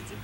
видите.